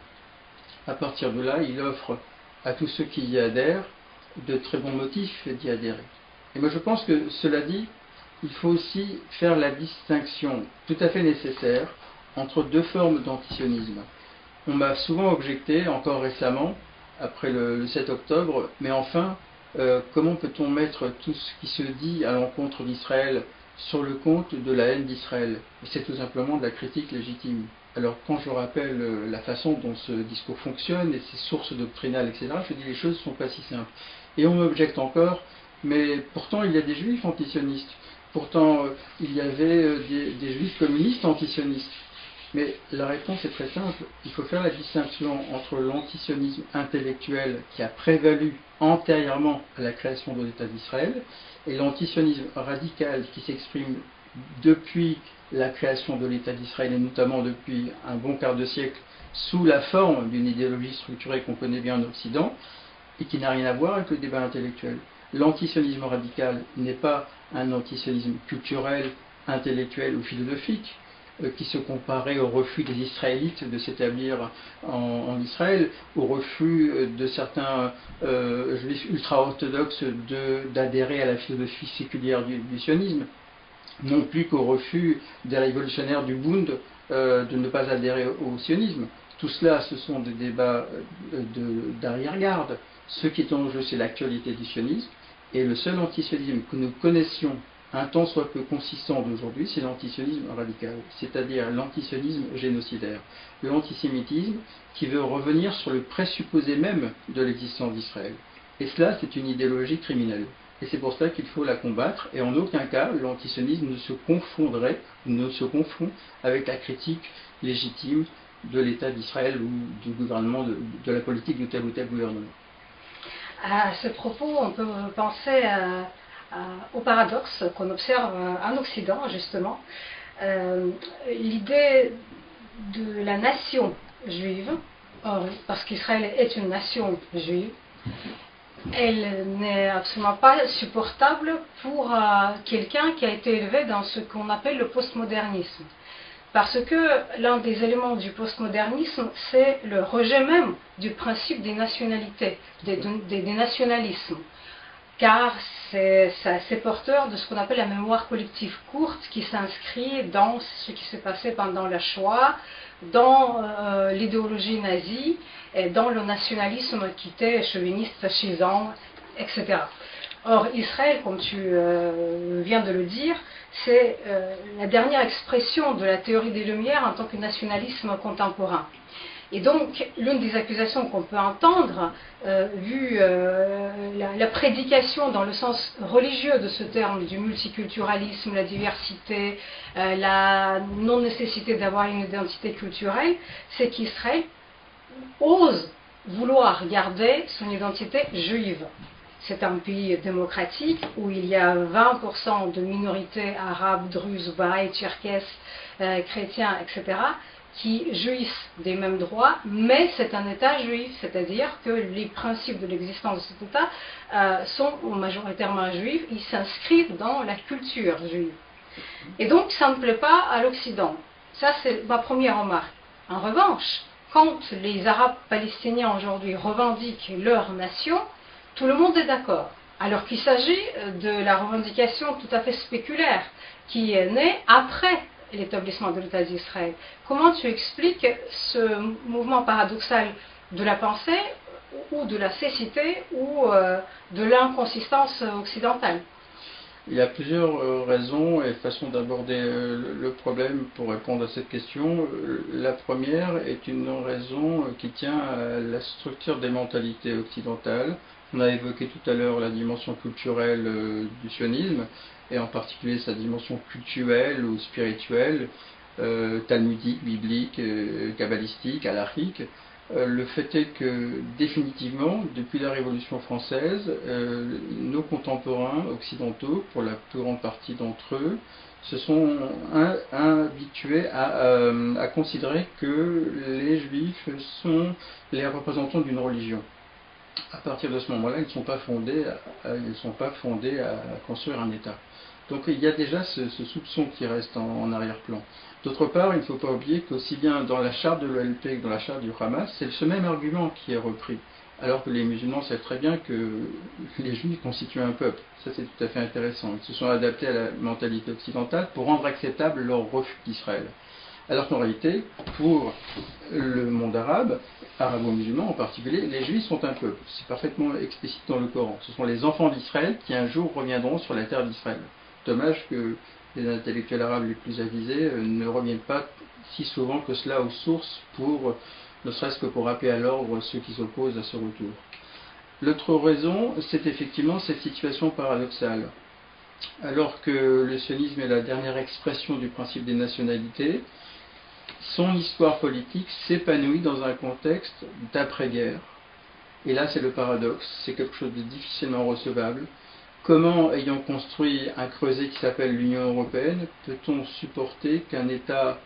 À partir de là, il offre à tous ceux qui y adhèrent de très bons motifs d'y adhérer. Et moi je pense que cela dit, il faut aussi faire la distinction tout à fait nécessaire entre deux formes d'antisionisme. On m'a souvent objecté, encore récemment, après le, 7 octobre, mais enfin, euh, comment peut-on mettre tout ce qui se dit à l'encontre d'Israël sur le compte de la haine d'Israël? C'est tout simplement de la critique légitime. Alors quand je rappelle euh, la façon dont ce discours fonctionne et ses sources doctrinales, etc., je dis les choses ne sont pas si simples. Et on m'objecte encore, mais pourtant il y a des juifs antisionistes. Pourtant, euh, il y avait euh, des, juifs communistes antisionistes. Mais la réponse est très simple. Il faut faire la distinction entre l'antisionisme intellectuel qui a prévalu antérieurement à la création de l'État d'Israël et l'antisionisme radical qui s'exprime depuis la création de l'État d'Israël et notamment depuis un bon quart de siècle sous la forme d'une idéologie structurée qu'on connaît bien en Occident et qui n'a rien à voir avec le débat intellectuel. L'antisionisme radical n'est pas un antisionisme culturel, intellectuel ou philosophique euh, qui se comparait au refus des Israélites de s'établir en, Israël, au refus euh, de certains euh, ultra-orthodoxes d'adhérer à la philosophie séculière du, sionisme, non plus qu'au refus des révolutionnaires du Bund de ne pas adhérer au sionisme. Tout cela, ce sont des débats d'arrière-garde. Ce qui est en jeu, c'est l'actualité du sionisme Et le seul antisionisme que nous connaissions un temps soit peu consistant d'aujourd'hui, c'est l'antisionisme radical, c'est-à-dire l'antisionisme génocidaire, l'antisémitisme qui veut revenir sur le présupposé même de l'existence d'Israël. Et cela, c'est une idéologie criminelle. Et c'est pour cela qu'il faut la combattre. Et en aucun cas, l'antisionisme ne se confondrait, ne se confond avec la critique légitime de l'État d'Israël ou du gouvernement, de, la politique de tel ou tel gouvernement. À ce propos, on peut penser au paradoxe qu'on observe en Occident, justement. Euh, l'idée de la nation juive, parce qu'Israël est une nation juive, elle n'est absolument pas supportable pour euh, quelqu'un qui a été élevé dans ce qu'on appelle le postmodernisme. Parce que l'un des éléments du postmodernisme, c'est le rejet même du principe des nationalités, des, nationalismes. Car c'est porteur de ce qu'on appelle la mémoire collective courte qui s'inscrit dans ce qui s'est passé pendant la Shoah, dans euh, l'idéologie nazie et dans le nationalisme qui était chauviniste, fascisant, etc. Or, Israël, comme tu euh, viens de le dire, c'est euh, la dernière expression de la théorie des Lumières en tant que nationalisme contemporain. Et donc, l'une des accusations qu'on peut entendre, euh, vu la, prédication dans le sens religieux de ce terme du multiculturalisme, la diversité, la non-nécessité d'avoir une identité culturelle, c'est qu'Israël ose vouloir garder son identité juive. C'est un pays démocratique où il y a 20% de minorités arabes, druzes, bahreïs, tcherkesses, chrétiens, etc qui jouissent des mêmes droits, mais c'est un État juif, c'est-à-dire que les principes de l'existence de cet État euh, sont majoritairement juifs, ils s'inscrivent dans la culture juive. Et donc ça ne plaît pas à l'Occident. Ça, c'est ma première remarque. En revanche, quand les Arabes palestiniens aujourd'hui revendiquent leur nation, tout le monde est d'accord. Alors qu'il s'agit de la revendication tout à fait spéculaire qui est née après l'établissement de l'État d'Israël. Comment tu expliques ce mouvement paradoxal de la pensée ou de la cécité ou euh, de l'inconsistance occidentale? Il y a plusieurs euh, raisons et façons d'aborder euh, le problème pour répondre à cette question. La première est une raison qui tient à la structure des mentalités occidentales. On a évoqué tout à l'heure la dimension culturelle du sionisme et en particulier sa dimension culturelle ou spirituelle, euh, talmudique, biblique, euh, kabbalistique. Euh, le fait est que définitivement, depuis la Révolution française, nos contemporains occidentaux, pour la plus grande partie d'entre eux, se sont habitués à, considérer que les juifs sont les représentants d'une religion. À partir de ce moment-là, ils ne sont pas fondés, à construire un État. Donc il y a déjà ce, soupçon qui reste en, arrière-plan. D'autre part, il ne faut pas oublier qu'aussi bien dans la charte de l'OLP que dans la charte du Hamas, c'est ce même argument qui est repris. Alors que les musulmans savent très bien que les juifs constituent un peuple. Ça, c'est tout à fait intéressant. Ils se sont adaptés à la mentalité occidentale pour rendre acceptable leur refus d'Israël. Alors qu'en réalité, pour le monde arabe, arabo-musulman en particulier, les juifs sont un peuple. C'est parfaitement explicite dans le Coran. Ce sont les enfants d'Israël qui un jour reviendront sur la terre d'Israël. Dommage que les intellectuels arabes les plus avisés euh, ne reviennent pas si souvent que cela aux sources pour, ne serait-ce que pour rappeler à l'ordre ceux qui s'opposent à ce retour. L'autre raison, c'est effectivement cette situation paradoxale. Alors que le sionisme est la dernière expression du principe des nationalités, son histoire politique s'épanouit dans un contexte d'après-guerre. Et là, c'est le paradoxe, c'est quelque chose de difficilement recevable. Comment, ayant construit un creuset qui s'appelle l'Union européenne, peut-on supporter qu'un État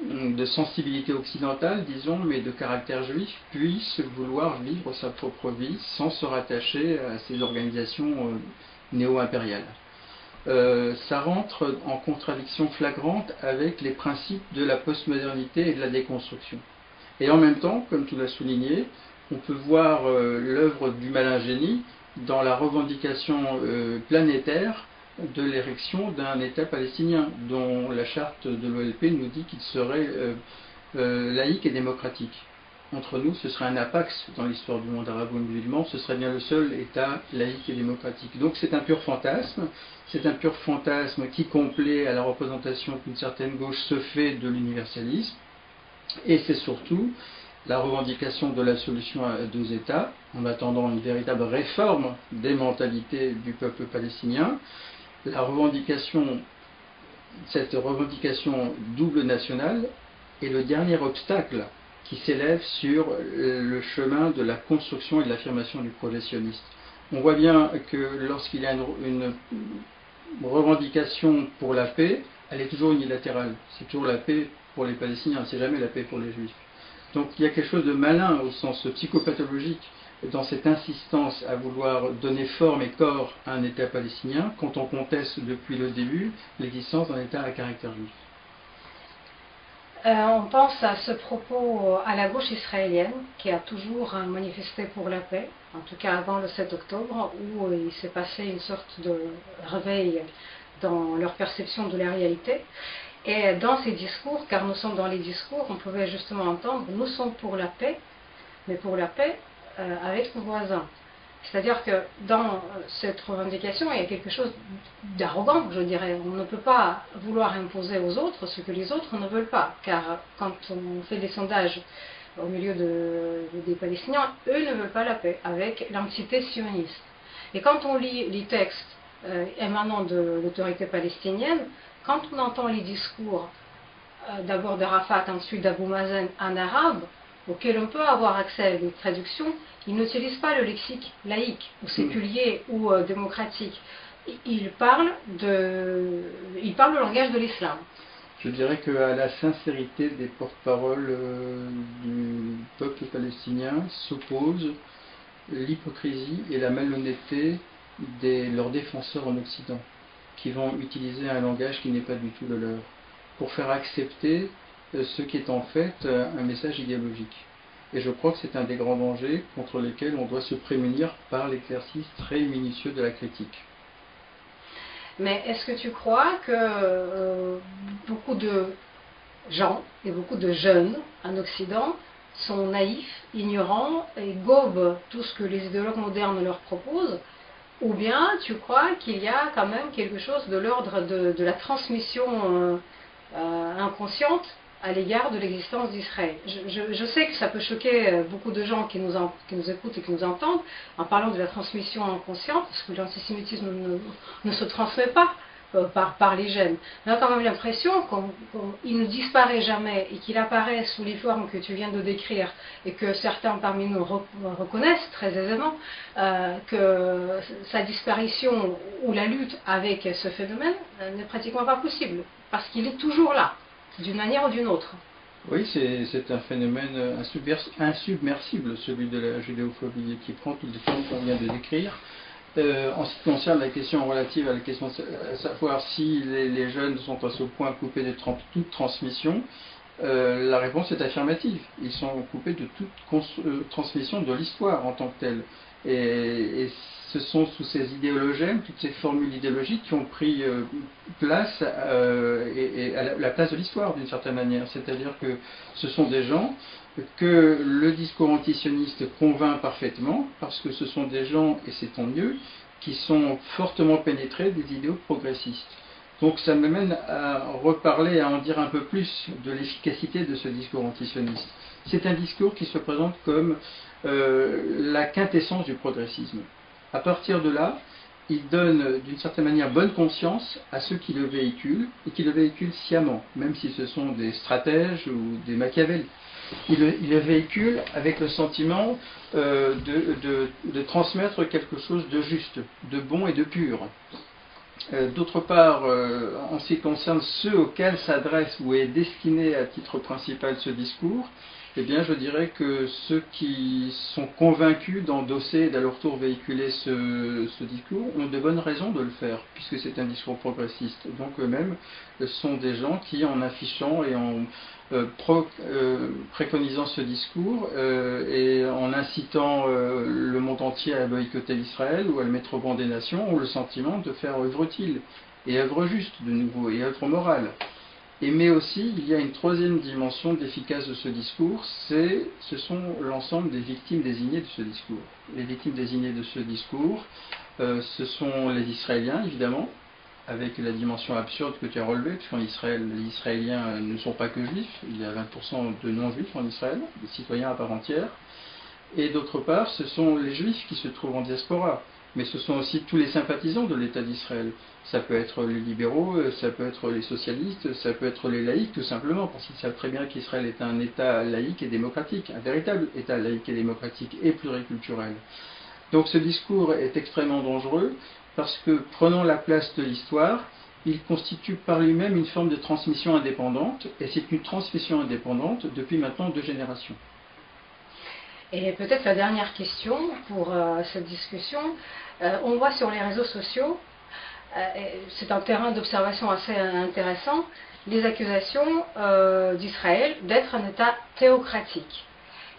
de sensibilité occidentale, disons, mais de caractère juif, puisse vouloir vivre sa propre vie sans se rattacher à ces organisations euh, néo-impériales? Euh, ça rentre en contradiction flagrante avec les principes de la postmodernité et de la déconstruction. Et en même temps, comme tu l'as souligné, on peut voir euh, l'œuvre du malin génie dans la revendication euh, planétaire de l'érection d'un État palestinien, dont la charte de l'OLP nous dit qu'il serait laïque et démocratique. Entre nous, ce serait un apax dans l'histoire du monde arabo-musulman, ce serait bien le seul État laïque et démocratique. Donc c'est un pur fantasme, c'est un pur fantasme qui complaît à la représentation qu'une certaine gauche se fait de l'universalisme, et c'est surtout la revendication de la solution à deux États, en attendant une véritable réforme des mentalités du peuple palestinien, la revendication, cette revendication double nationale est le dernier obstacle qui s'élève sur le chemin de la construction et de l'affirmation du projet. On voit bien que lorsqu'il y a une, revendication pour la paix, elle est toujours unilatérale. C'est toujours la paix pour les Palestiniens, c'est jamais la paix pour les Juifs. Donc il y a quelque chose de malin au sens psychopathologique dans cette insistance à vouloir donner forme et corps à un État palestinien quand on conteste depuis le début l'existence d'un État à caractère juif. Euh, on pense à ce propos à la gauche israélienne qui a toujours manifesté pour la paix, en tout cas avant le 7 octobre, où il s'est passé une sorte de réveil dans leur perception de la réalité. Et dans ces discours, car nous sommes dans les discours, on pouvait justement entendre, nous sommes pour la paix, mais pour la paix euh, avec nos voisins. C'est-à-dire que dans cette revendication, il y a quelque chose d'arrogant, je dirais. On ne peut pas vouloir imposer aux autres ce que les autres ne veulent pas, car quand on fait des sondages au milieu des Palestiniens, eux ne veulent pas la paix avec l'entité sioniste. Et quand on lit les textes euh, émanant de l'autorité palestinienne, quand on entend les discours euh, d'abord de Rafat, ensuite d'Abou Mazen en arabe, auquel on peut avoir accès à des traductions, ils n'utilisent pas le lexique laïque ou séculier ou euh, démocratique. Ils parlent, de, ils parlent le langage de l'islam. Je dirais qu'à la sincérité des porte-paroles euh, du peuple palestinien s'oppose l'hypocrisie et la malhonnêteté de leurs défenseurs en Occident, qui vont utiliser un langage qui n'est pas du tout le leur, pour faire accepter ce qui est en fait euh, un message idéologique. Et je crois que c'est un des grands dangers contre lesquels on doit se prémunir par l'exercice très minutieux de la critique. Mais est-ce que tu crois que euh, beaucoup de gens et beaucoup de jeunes en Occident sont naïfs, ignorants et gobent tout ce que les idéologues modernes leur proposent? Ou bien tu crois qu'il y a quand même quelque chose de l'ordre de, la transmission euh, inconsciente à l'égard de l'existence d'Israël. Je, sais que ça peut choquer euh, beaucoup de gens qui nous, qui nous, écoutent et qui nous entendent en parlant de la transmission inconsciente, parce que l'antisémitisme ne, se transmet pas euh, par, par, les gènes. On a quand même l'impression qu'il ne disparaît jamais et qu'il apparaît sous les formes que tu viens de décrire et que certains parmi nous reconnaissent très aisément, euh, que sa disparition ou la lutte avec ce phénomène n'est pratiquement pas possible, parce qu'il est toujours là d'une manière ou d'une autre. Oui, c'est un phénomène insubmersible, celui de la judéophobie, qui prend toutes les formes qu'on vient de décrire. Euh, en ce qui concerne la question relative à la question de savoir si les, jeunes sont à ce point coupés de toute transmission, euh, la réponse est affirmative. Ils sont coupés de toute euh, transmission de l'histoire en tant que telle. Et, ce sont sous ces idéologèmes, toutes ces formules idéologiques qui ont pris euh, place euh, à la, place de l'histoire d'une certaine manière. C'est-à-dire que ce sont des gens que le discours antisioniste convainc parfaitement, parce que ce sont des gens, et c'est tant mieux, qui sont fortement pénétrés des idéaux progressistes. Donc ça m'amène à reparler, à en dire un peu plus de l'efficacité de ce discours antisioniste. C'est un discours qui se présente comme euh, la quintessence du progressisme. À partir de là, il donne d'une certaine manière bonne conscience à ceux qui le véhiculent et qui le véhiculent sciemment, même si ce sont des stratèges ou des Machiavel. Il, le véhicule avec le sentiment euh, de, transmettre quelque chose de juste, de bon et de pur. Euh, d'autre part, en ce qui concerne ceux auxquels s'adresse ou est destiné à titre principal ce discours, eh bien, je dirais que ceux qui sont convaincus d'endosser et d'à leur tour véhiculer ce, discours ont de bonnes raisons de le faire, puisque c'est un discours progressiste. Donc eux-mêmes sont des gens qui, en affichant et en euh, euh, préconisant ce discours euh, et en incitant le monde entier à boycotter Israël ou à le mettre au banc des nations, ont le sentiment de faire œuvre utile et œuvre juste de nouveau et œuvre morale. Mais aussi, il y a une troisième dimension d'efficace de ce discours, c'est, ce sont l'ensemble des victimes désignées de ce discours. Les victimes désignées de ce discours, euh, ce sont les Israéliens, évidemment, avec la dimension absurde que tu as relevée, puisqu'en Israël, les Israéliens ne sont pas que juifs, il y a 20% de non-juifs en Israël, des citoyens à part entière. Et d'autre part, ce sont les juifs qui se trouvent en diaspora mais ce sont aussi tous les sympathisants de l'État d'Israël. Ça peut être les libéraux, euh, ça peut être les socialistes, ça peut être les laïcs tout simplement, parce qu'ils savent très bien qu'Israël est un État laïque et démocratique, un véritable État laïque et démocratique et pluriculturel. Donc ce discours est extrêmement dangereux parce que prenant la place de l'histoire, il constitue par lui-même une forme de transmission indépendante, et c'est une transmission indépendante depuis maintenant deux générations. Et peut-être la dernière question pour euh, cette discussion. Euh, on voit sur les réseaux sociaux, euh, c'est un terrain d'observation assez intéressant, les accusations d'Israël d'être un État théocratique.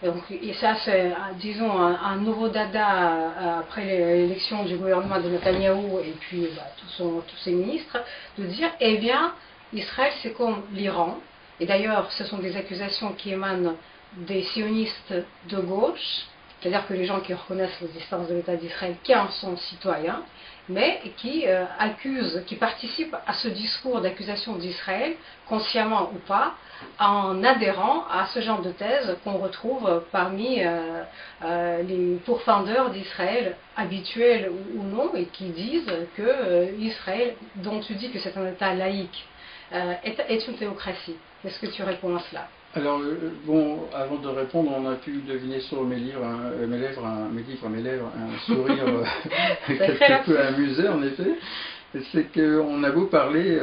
Et, donc, ça, c'est, disons, un, nouveau dada après l'élection du gouvernement de Netanyahou et puis bah, tous ses ministres, de dire, eh bien, Israël, c'est comme l'Iran. Et d'ailleurs, ce sont des accusations qui émanent des sionistes de gauche, c'est-à-dire que les gens qui reconnaissent l'existence de l'État d'Israël, qui en sont citoyens, mais qui euh, accusent, qui participent à ce discours d'accusation d'Israël, consciemment ou pas, en adhérant à ce genre de thèse qu'on retrouve parmi euh, euh, les pourfendeurs d'Israël, habituels ou, non, et qui disent que Israël, dont tu dis que c'est un État laïque, est, est une théocratie. Qu'est-ce que tu réponds à cela? Alors, euh, bon, avant de répondre, on a pu deviner sur mes livres, euh, mes lèvres, un, mes livres, mes lèvres, un sourire euh, quelque peu amusé, en effet. C'est qu'on a beau parler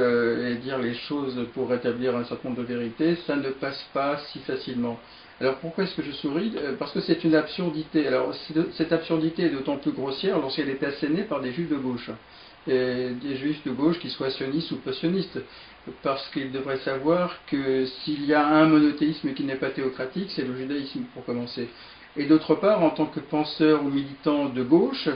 et dire les choses pour rétablir un certain nombre de vérités, ça ne passe pas si facilement. Alors pourquoi est-ce que je souris? Parce que c'est une absurdité. Alors cette absurdité est d'autant plus grossière lorsqu'elle est assénée par des juifs de gauche des juifs de gauche qui soient sionistes ou pas sionistes. Parce qu'ils devraient savoir que s'il y a un monothéisme qui n'est pas théocratique, c'est le judaïsme pour commencer. Et d'autre part, en tant que penseur ou militant de gauche,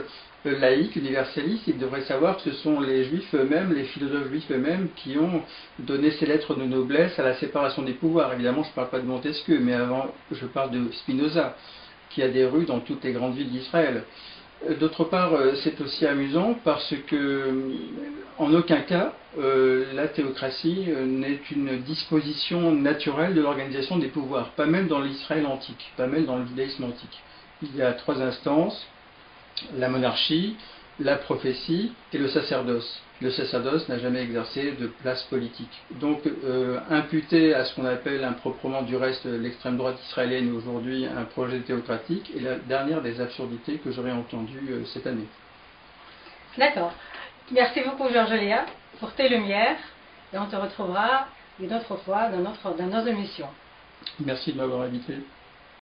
euh, laïque, universaliste, ils devraient savoir que ce sont les juifs eux-mêmes, les philosophes juifs eux-mêmes, qui ont donné ces lettres de noblesse à la séparation des pouvoirs. Évidemment, je ne parle pas de Montesquieu, mais avant, je parle de Spinoza, qui a des rues dans toutes les grandes villes d'Israël. Euh, d'autre part, euh, c'est aussi amusant parce que, euh, en aucun cas, la théocratie n'est une disposition naturelle de l'organisation des pouvoirs, pas même dans l'Israël antique, pas même dans le judaïsme antique. Il y a trois instances la monarchie, la prophétie et le sacerdoce le sacerdoce n'a jamais exercé de place politique. Donc, euh, imputer à ce qu'on appelle improprement du reste l'extrême droite israélienne aujourd'hui un projet théocratique est la dernière des absurdités que j'aurais entendues euh, cette année. D'accord. Merci beaucoup, Georges Léa, pour tes lumières. Et on te retrouvera une autre fois dans notre, dans nos émissions. Merci de m'avoir invité.